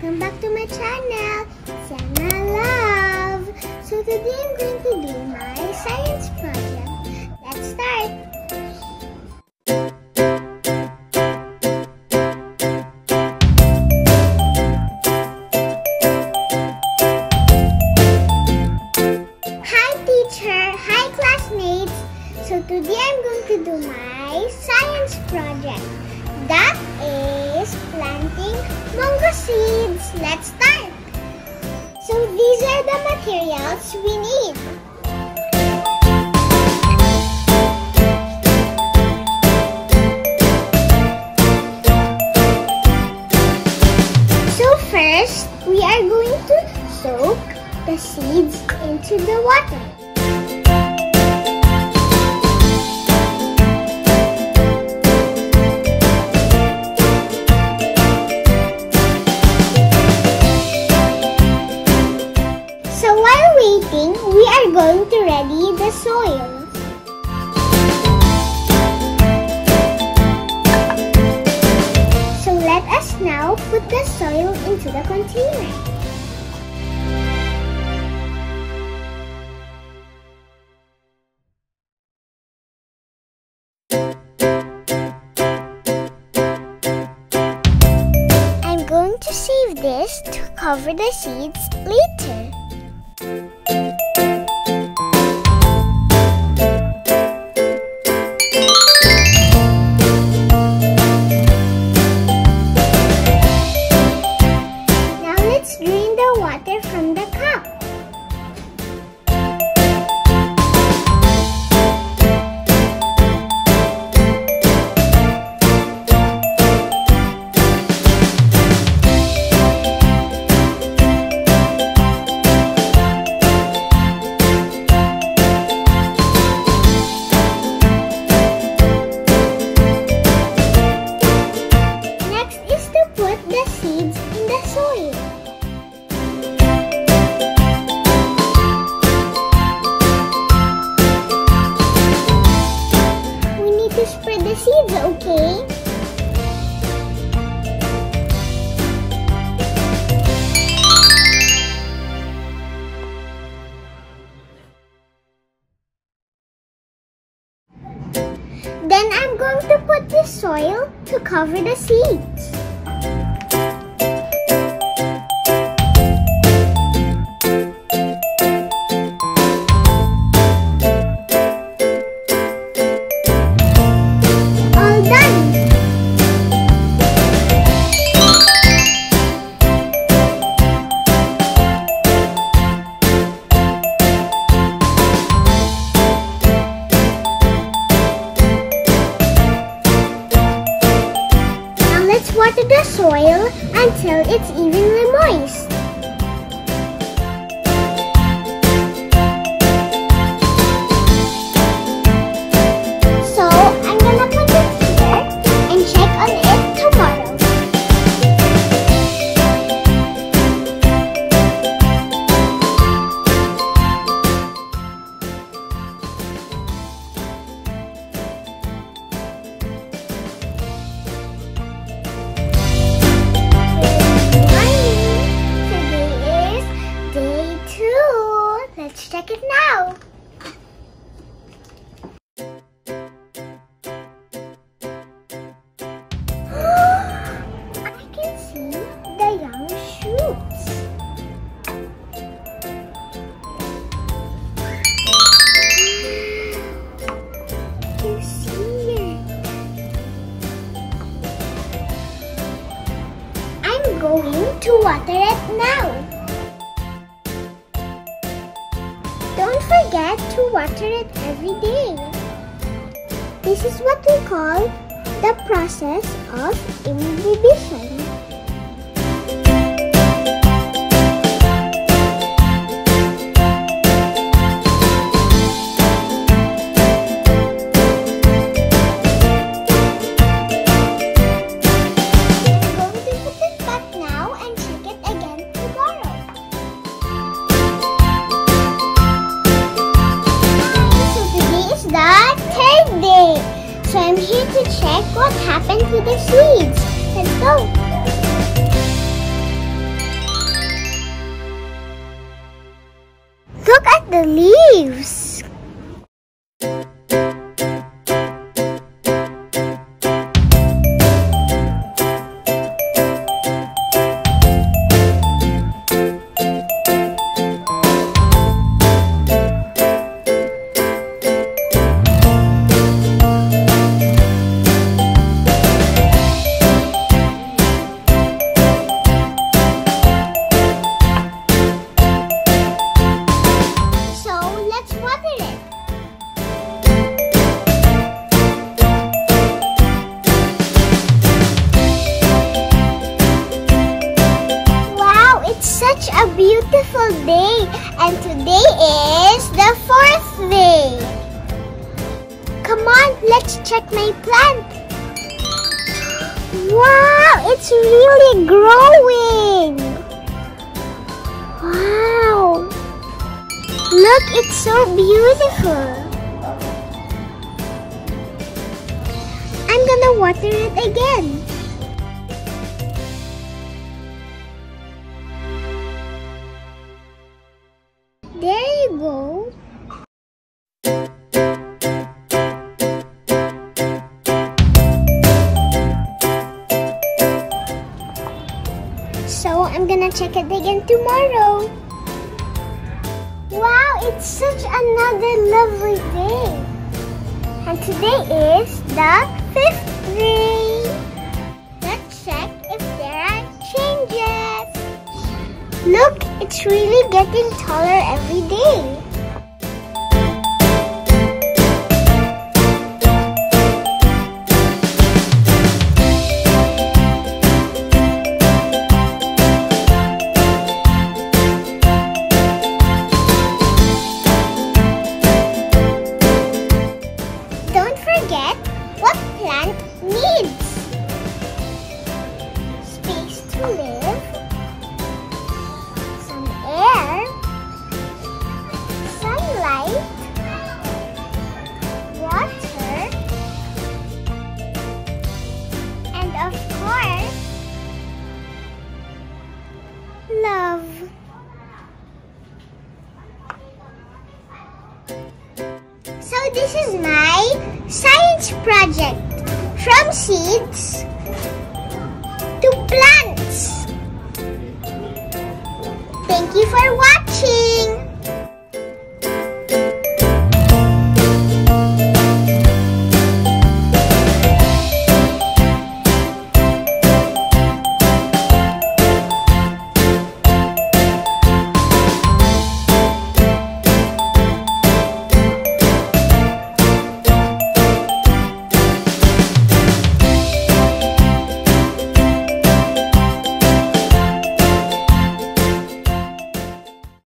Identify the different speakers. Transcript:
Speaker 1: welcome back to my channel, Yana Love. So today I'm going to do my science project. Let's start. Seeds. Let's start. So these are the materials we need. So first, we are going to soak the seeds into the water. To ready the soil. So let us now put the soil into the container. I'm going to save this to cover the seeds later. Water Then I'm going to put the soil to cover the seeds. It's evenly moist. To water it now. Don't forget to water it every day. This is what we call the process of imbibition. check what happened to the seeds. Let's go. Look at the leaves. Beautiful day, and today is the fourth day. Come on, let's check my plant. Wow, it's really growing. Wow. Look, it's so beautiful. I'm gonna water it again. So I'm gonna check it again tomorrow. Wow, it's such another lovely day. And today is the fifth day. Let's check if there are changes. Look, it's really getting taller every day. This is my science project from seeds to plants. Thank you for watching.